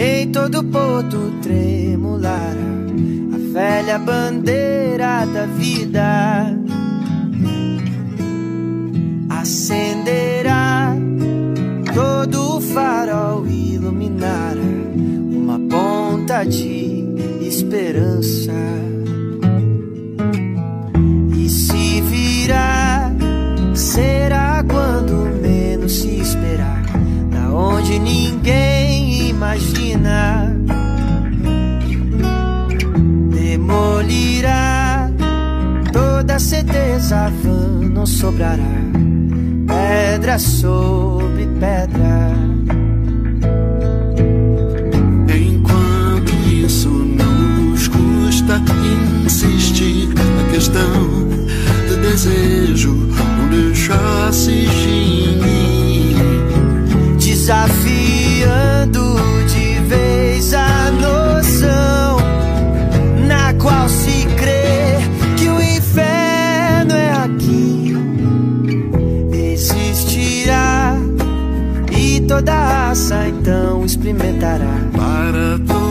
nem todo porto tremulará a velha bandeira da vida. Acenderá todo o farol iluminará uma ponta de esperança. E se virá será quando menos se esperar. Da onde ninguém imagina. Demolirá toda certeza vã não sobrará. Pedra sobre pedra. Enquanto isso não nos custa insistir na questão do desejo, não deixar se Desafiando toda aça então experimentará. para todos